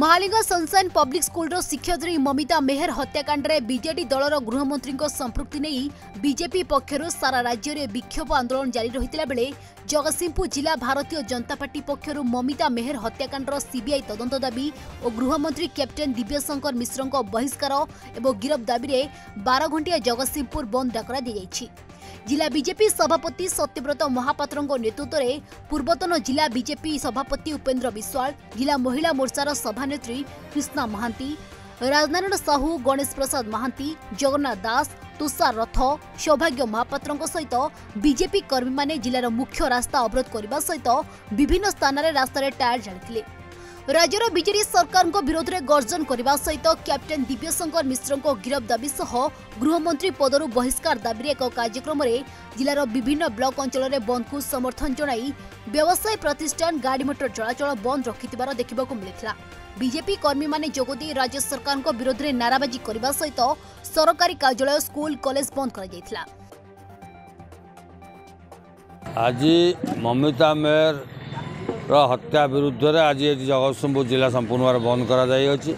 Mahaling sunshine public ସ୍କୁଲର ଶିକ୍ଷୟତ୍ରୀ ମମିତା ମେହେର ହତ୍ୟାକାଣ୍ଡରେ ବିଜେଡି ଦଳର ଗୃହମନ୍ତ୍ରୀଙ୍କ ସମ୍ପୃକ୍ତି ନେଇ ବିଜେପି ପକ୍ଷରୁ ସାରା ରାଜ୍ୟରେ ବିକ୍ଷୋଭ ଆନ୍ଦୋଳନ ଜାରି ରହିଥିଲା ବେଳେ ଜଗତସିଂହପୁର ଜିଲ୍ଲା ଭାରତୀୟ ଜନତା ପାର୍ଟି ପକ୍ଷରୁ ମମିତା ମେହେର ହତ୍ୟାକାଣ୍ଡର ସିବିଆଇ ତଦନ୍ତ ଦାବି ଓ ଗୃହମନ୍ତ୍ରୀ କ୍ୟାପ୍ଟେନ୍ ଦିବ୍ୟଶଙ୍କର ମିଶ୍ରଙ୍କ ବହିଷ୍କାର ଏବଂ ଗିରଫ ଦାବିରେ ବାର ଘଣ୍ଟିଆ ଜଗତସିଂହପୁର ବନ୍ଦ ଡାକରା ଦିଆଯାଇଛି जिला बीजेपी सभापति सत्यव्रत महापात्रों नेतृत्व में पूर्वतन जिला बीजेपी सभापति उपेन्द्र विश्वाल जिला महिला मोर्चार सभानेत्री कृष्णा महांती ରାଜନାରାୟଣ ସାହୁ ଗଣେଶ ପ୍ରସାଦ ମହାନ୍ତି ଜଗନ୍ନାଥ ଦାସ ତୁଷାର ରଥ ସୌଭାଗ୍ୟ ମହାପାତ୍ରଙ୍କ ସହିତ ବିଜେପି କର୍ମୀମାନେ ଜିଲ୍ଲାର ମୁଖ୍ୟ ରାସ୍ତା ଅବରୋଧ କରିବା ସହିତ ବିଭିନ୍ନ ସ୍ଥାନରେ ରାସ୍ତାରେ ଟାୟାର ଜାଳିଥିଲେ রাজ্যর বিজেডি সরকারঙ্ বিরোধে গর্জন করা সহিত ক্যাপ্টেন দিব্যশঙ্কর মিশ্রঙ্ গিরফ দাবি সহ গৃহমন্ত্রী পদর বহিষ্কার দাবিরে এক কার্যক্রমে জেলার বিভিন্ন ব্লক অঞ্চলের বন্ধকু সমর্থন জনাই ব্যবসায়ী প্রতিষ্ঠান গাড়িমোটর চলাচল বন্ধ রক্ষিবার দেখা মিলেছিল বিজেপি কর্মীমানে যোগ দিয়ে রাজ্য সরকারঙ্ বিরোধে নারাবাজি করা সহিত সরকারি কার্যালয় স্কুল কলেজ বন্ধ করা যাইছিল আজি মমিতা মেয়র ର ହତ୍ୟା ବିରୁଦ୍ଧରେ ଆଜି ଏଠି ଜଗତସିଂହପୁର ଜିଲ୍ଲା ସମ୍ପୂର୍ଣ୍ଣ ଭାବରେ ବନ୍ଦ କରାଯାଇଅଛି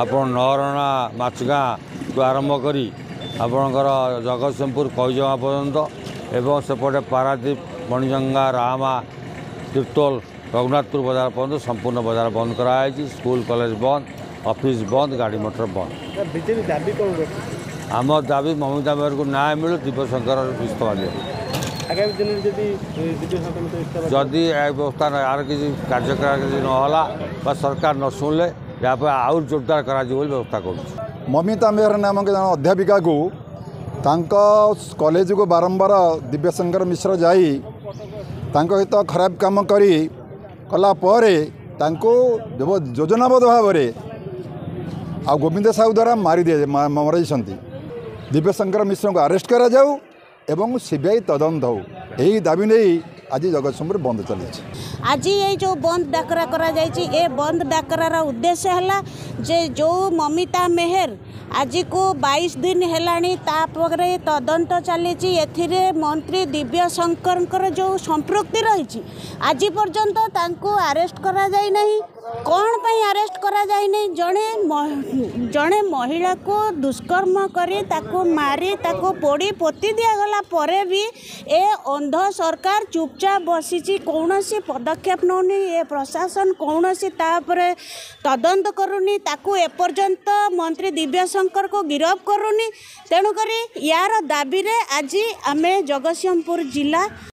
ଆପଣ ନରଣା ମାଛଗାଁଠୁ ଆରମ୍ଭ କରି ଆପଣଙ୍କର ଜଗତସିଂହପୁର କଇଜମା ପର୍ଯ୍ୟନ୍ତ ଏବଂ ସେପଟେ ପାରାଦ୍ୱୀପ ମଣିଜଙ୍ଗା ରାମା ତିର୍ତ୍ତୋଲ ରଘୁନାଥପୁର ବଜାର ପର୍ଯ୍ୟନ୍ତ ସମ୍ପୂର୍ଣ୍ଣ ବଜାର ବନ୍ଦ କରାଯାଇଛି ସ୍କୁଲ କଲେଜ ବନ୍ଦ ଅଫିସ୍ ବନ୍ଦ ଗାଡ଼ି ମଟର ବନ୍ଦ ଆମ ଦାବି ମମତା ମେହରକୁ ନ୍ୟାୟ ମିଳୁ ଦିବ୍ୟଶଙ୍କର ଇସ୍ତଫା ଦିଅ जदि बर्तमान यार किसी कार्यक्रम नाला सरकार न शुणिले यहाँ आउर जोरदार करवस्था कर ममिता मेहर नामक जन अध्यापिका को कलेज को बारंबार दिव्यशंकर मिश्र जाता तो खराब कम कर योजनाबद्ध भाव आ गोविंद साहू द्वारा मारी दिए मरीज दिव्यशंकर मिश्र को आरेस्ट करा कराऊ এবং সিবিআই তদন্ত হଉ ଏହି ଦାବି ନେଇ আজ জগৎসিংহপুর বন্ধ চলেছে আজ এই যে বন্ধ ডাকরা করা যাইছি এ বন্ধ ডাকরার উদ্দেশ্য হল যে যে মমিতা মেহের ଆଜିକୁ ବାଇଶ ଦିନ ହେଲାଣି ତାପରେ ତଦନ୍ତ ଚାଲିଛି ଏଥିରେ ମନ୍ତ୍ରୀ ଦିବ୍ୟ ଶଙ୍କରଙ୍କର ଯେଉଁ ସମ୍ପୃକ୍ତି ରହିଛି ଆଜି ପର୍ଯ୍ୟନ୍ତ ତାଙ୍କୁ ଆରେଷ୍ଟ କରାଯାଇନାହିଁ କ'ଣ ପାଇଁ ଆରେଷ୍ଟ କରାଯାଇନି ଜଣେ ଜଣେ ମହିଳାକୁ ଦୁଷ୍କର୍ମ କରି ତାକୁ ମାରି ତାକୁ ପୋଡ଼ି ପୋତି ଦିଆଗଲା ପରେ ବି ଏ ଅନ୍ଧ ସରକାର ଚୁପଚାପ ବସିଛି କୌଣସି ପଦକ୍ଷେପ ନେଉନି ଏ ପ୍ରଶାସନ କୌଣସି ତା ଉପରେ ତଦନ୍ତ କରୁନି ତାକୁ ଏପର୍ଯ୍ୟନ୍ତ ମନ୍ତ୍ରୀ ଦିବ୍ୟଶଙ୍କରକୁ ଗିରଫ କରୁନି ତେଣୁକରି ୟାର ଦାବିରେ ଆଜି ଆମେ ଜଗତସିଂହପୁର ଜିଲ୍ଲା